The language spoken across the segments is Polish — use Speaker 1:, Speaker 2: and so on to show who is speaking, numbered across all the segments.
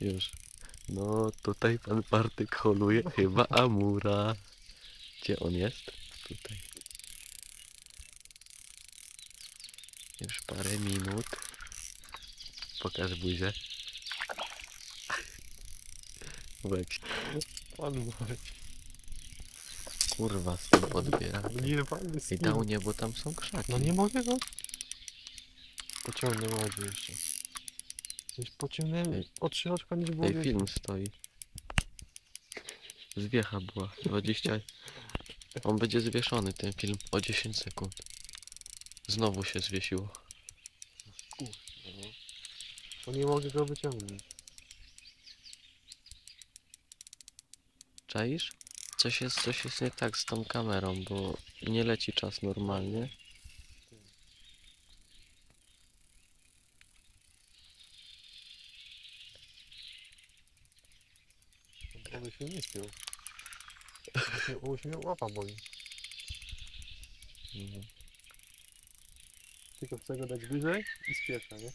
Speaker 1: Już. No tutaj pan Bartek holuje chyba Amura. Gdzie on jest? Tutaj. Już parę minut. Pokaż buzię. Łek.
Speaker 2: Pan Marcin.
Speaker 1: Kurwa z tym podbiera.
Speaker 2: Nie, pan jest
Speaker 1: I dał nie, bo tam są krzaki.
Speaker 2: No nie mogę go. Pociągnę ładnie jeszcze. Już pociągnąłem od środka niż było
Speaker 1: Ej, film stoi. Zwiecha była. 20. On będzie zwieszony ten film o 10 sekund. Znowu się zwiesiło.
Speaker 2: Kurwa, no. To nie mogę go wyciągnąć.
Speaker 1: Czaisz? Coś jest, coś jest nie tak z tą kamerą, bo nie leci czas normalnie.
Speaker 2: On by się nie. Właśnie u mnie łapa boli.
Speaker 1: No.
Speaker 2: Tylko chcę go dać wyżej i spieszę, nie?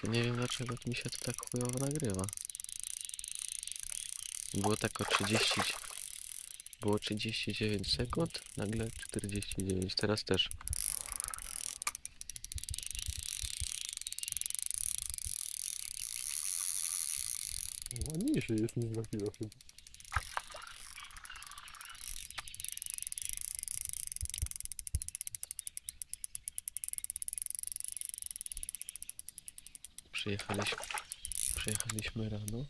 Speaker 1: To nie wiem dlaczego mi się to tak chujowo nagrywa. Było tak o 30. Było 39 sekund, nagle 49. Teraz też.
Speaker 2: Ładniejszy jest niż na chwilę chyba.
Speaker 1: Przyjechaliśmy, przyjechaliśmy rano.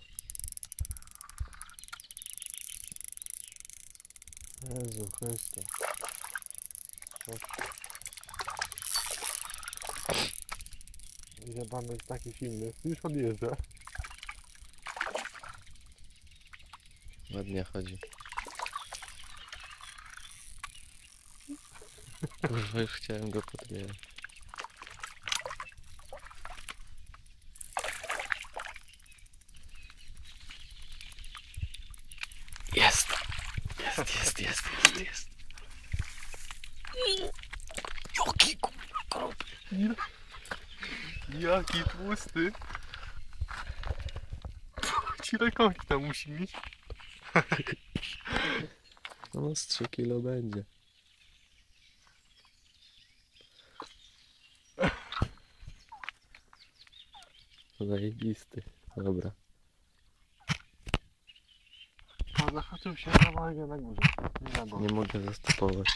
Speaker 2: Jezu Chryste. Jebany jest taki silny. Już odjeżdża.
Speaker 1: Ładnie chodzi. Kurwa, już chciałem go podbierać. Jest! Jest, jest, jest, jest, jest. Jaki kurwa.
Speaker 2: Jaki tłusty. Ci rękawki tam musi mieć.
Speaker 1: No z 3 kilo będzie. Zajebisty. Dobra.
Speaker 2: Zahaczył się na na górze.
Speaker 1: Nie mogę zastopować.